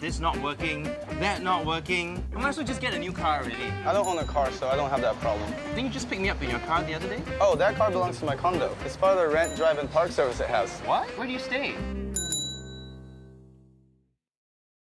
This not working, that not working. I might as well just get a new car already. I don't own a car, so I don't have that problem. Didn't you just pick me up in your car the other day? Oh, that car belongs to my condo. It's part of the rent, drive, and park service it has. What? Where do you stay?